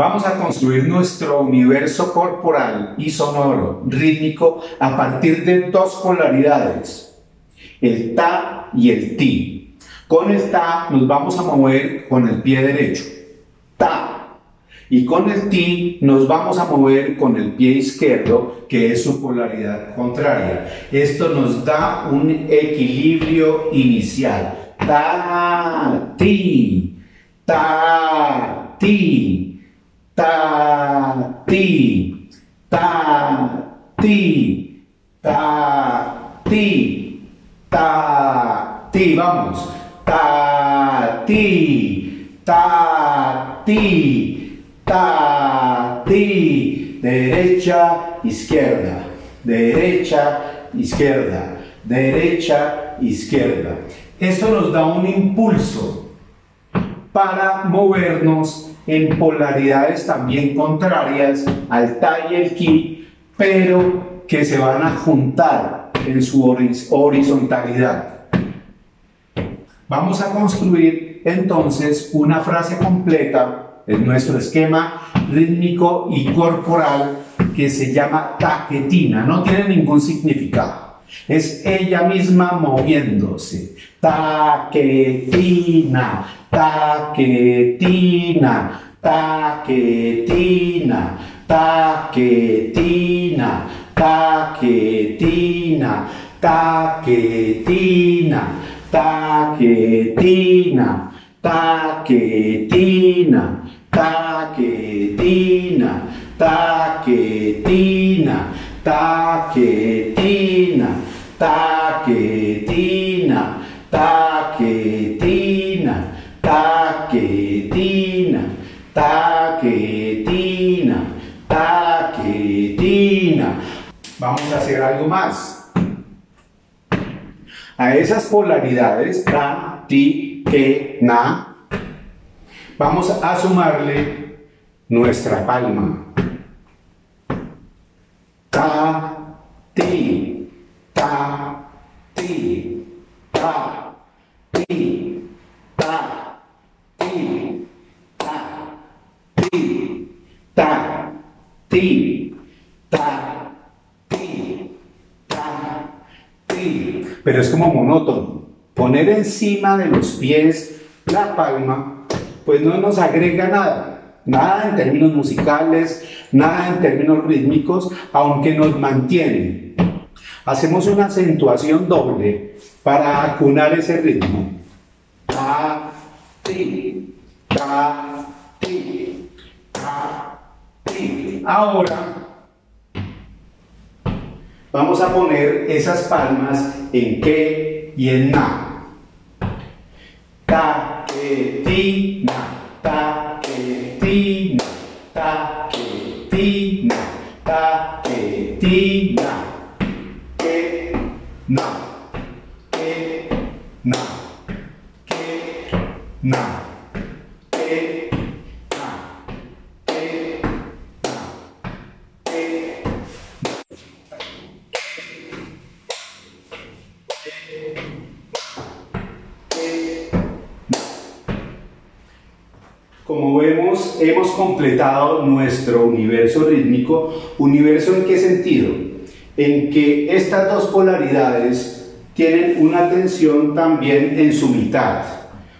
Vamos a construir nuestro universo corporal y sonoro, rítmico, a partir de dos polaridades, el ta y el ti. Con el ta nos vamos a mover con el pie derecho, ta. Y con el ti nos vamos a mover con el pie izquierdo, que es su polaridad contraria. Esto nos da un equilibrio inicial. Ta, ti, ta, ti ta, ti, ta, ti, ta, ti, ta, ti, vamos, ta, ti, ta, ti, ta, ti, derecha, izquierda, derecha, izquierda, derecha, izquierda. Esto nos da un impulso para movernos en polaridades también contrarias al Ta y el Ki, pero que se van a juntar en su horizontalidad. Vamos a construir entonces una frase completa en nuestro esquema rítmico y corporal que se llama taquetina, no tiene ningún significado. Es ella misma moviéndose. Taquetina, taquetina, taquetina, taquetina, taquetina, taquetina, taquetina, taquetina, taquetina, taquetina, taquetina, taquetina, taquetina, taquetina, taquetina, taquetina. Vamos a hacer algo más. A esas polaridades, ta, ti, que, na, vamos a sumarle nuestra palma. Ta, ti, ta, ti, ta, ti, ta, ti, ta, ti, ta, ti, ta, ti, ta, ti. Pero es como monótono. Poner encima de los pies la palma, pues no nos agrega nada. Nada en términos musicales, nada en términos rítmicos, aunque nos mantiene. Hacemos una acentuación doble para acunar ese ritmo. Ta, ti, ta, ti, ta. Ahora vamos a poner esas palmas en que y en na. Ta, que, ti, na, ta, que, ti, na, ta, que, ti, na, ta, que, ti, na, que, na, que, na, que, na, Como vemos, hemos completado nuestro universo rítmico. ¿Universo en qué sentido? En que estas dos polaridades tienen una tensión también en su mitad.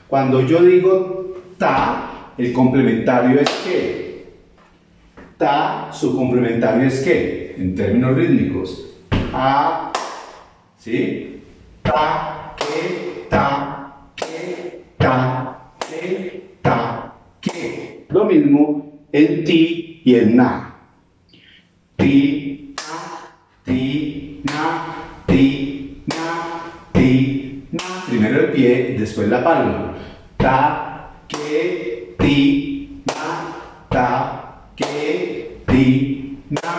Cuando yo digo ta, el complementario es que. Ta, su complementario es que, en términos rítmicos. A, ¿sí? Ta, que, mismo en ti y en na. Ti, na, ti, na, ti, na, ti, na. Primero el pie, después la palma. Ta, que, ti, na, ta, que, ti, na,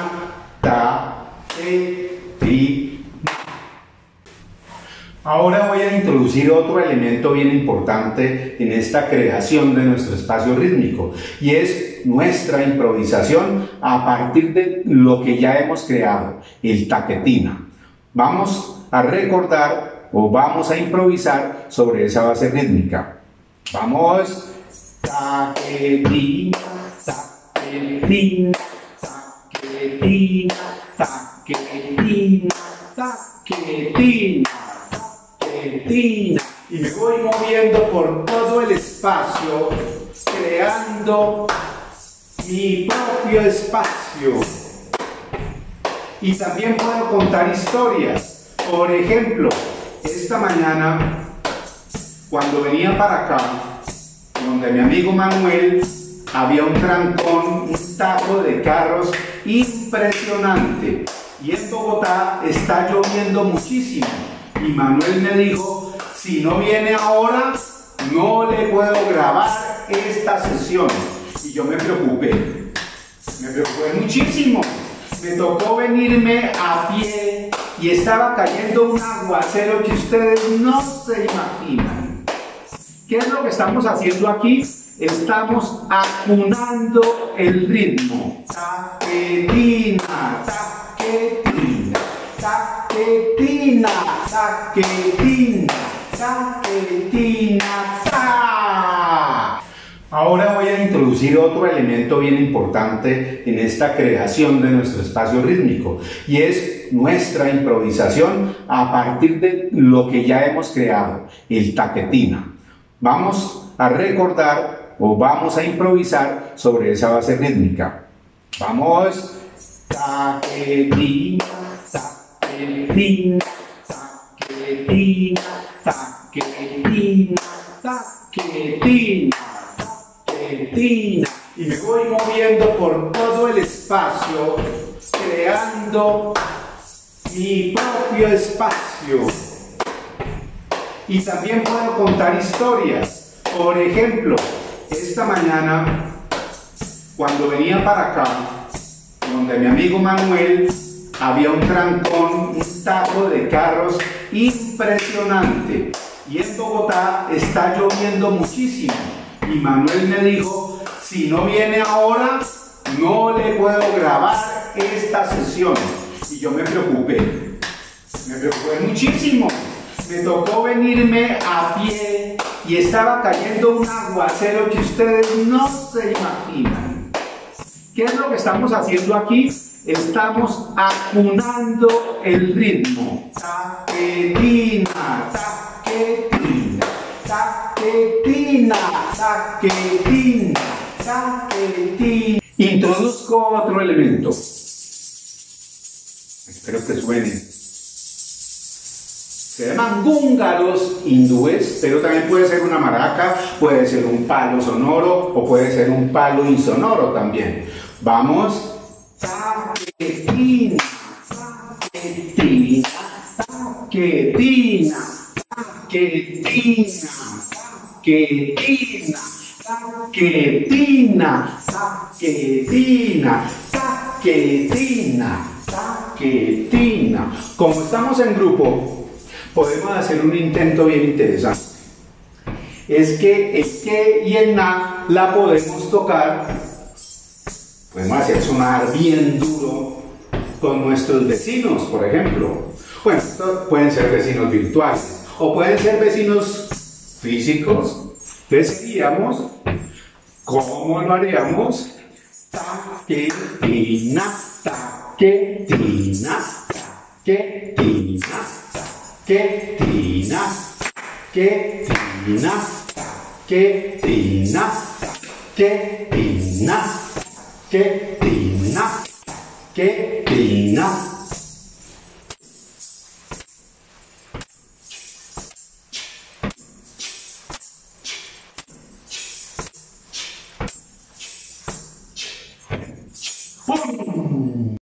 ta, que, ti, na. Ahora voy a introducir otro elemento bien importante en esta creación de nuestro espacio rítmico y es nuestra improvisación a partir de lo que ya hemos creado, el taquetina. Vamos a recordar o vamos a improvisar sobre esa base rítmica. Vamos, taquetina, ta, taquetina, taquetina, taquetina, taquetina, Y me voy moviendo por todo el espacio, creando mi propio espacio. Y también puedo contar historias. Por ejemplo, esta mañana, cuando venía para acá, donde mi amigo Manuel había un trancón, un tajo de carros impresionante. Y en Bogotá está lloviendo muchísimo. Y Manuel me dijo, si no viene ahora, no le puedo grabar esta sesión. Y yo me preocupé. Me preocupé muchísimo. Me tocó venirme a pie y estaba cayendo un aguacero que ustedes no se imaginan. ¿Qué es lo que estamos haciendo aquí? Estamos acunando el ritmo. Taquetina, taquetina, taquetina, taquetina, taquetina, ta. Ahora voy a introducir otro elemento bien importante en esta creación de nuestro espacio rítmico y es nuestra improvisación a partir de lo que ya hemos creado, el taquetina. Vamos a recordar o vamos a improvisar sobre esa base rítmica. Vamos. Taquetina, taquetina, taquetina, taquetina, taquetina. Y me voy moviendo por todo el espacio, creando mi propio espacio. Y también puedo contar historias. Por ejemplo, esta mañana, cuando venía para acá, donde mi amigo Manuel, había un trancón, un tajo de carros impresionante. Y en Bogotá está lloviendo muchísimo. Y Manuel me dijo, si no viene ahora, no le puedo grabar esta sesión. Y yo me preocupé. Me preocupé muchísimo. Me tocó venirme a pie y estaba cayendo un aguacero que ustedes no se imaginan. ¿Qué es lo que estamos haciendo aquí? Estamos acunando el ritmo. Taquetina, taquetina, taquetina, taquetina. Introduzco otro elemento. Espero que suene se llaman gúngaros hindúes, pero también puede ser una maraca, puede ser un palo sonoro o puede ser un palo insonoro también. Vamos. Taquetina, taquetina, taquetina, taquetina, taquetina, taquetina, taquetina, taquetina, taquetina. Como estamos en grupo, podemos hacer un intento bien interesante. Es que el que y el na la podemos tocar, podemos hacer sonar bien duro con nuestros vecinos, por ejemplo. Bueno, pueden ser vecinos virtuales o pueden ser vecinos físicos. Entonces seríamos, ¿cómo lo haríamos? Taquetina, taquetina, taquetina que tina, que tina, que tina, なるほどね。